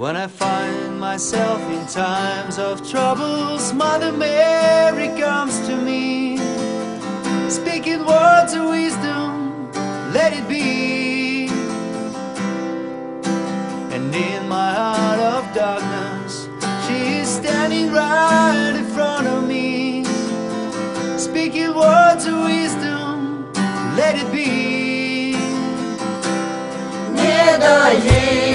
When I find myself in times of troubles, Mother Mary comes to me, speaking words of wisdom, let it be. And in my heart of darkness, she is standing right in front of me, speaking words of wisdom, let it be. Never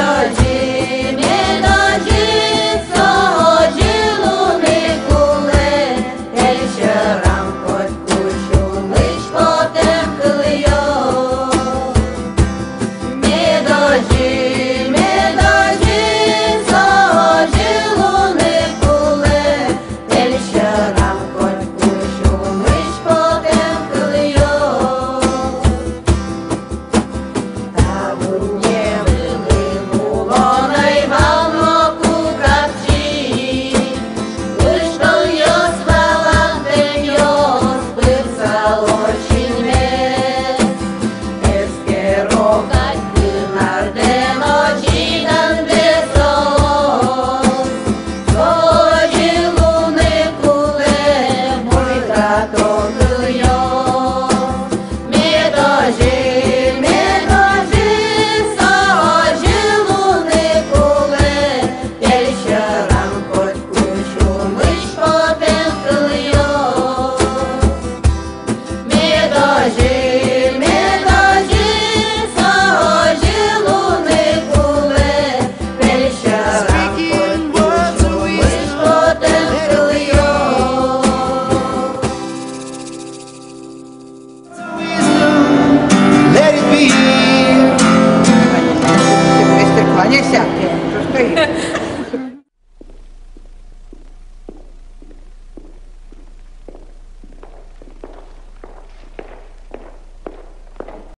찢어져 Не всякие. Что их?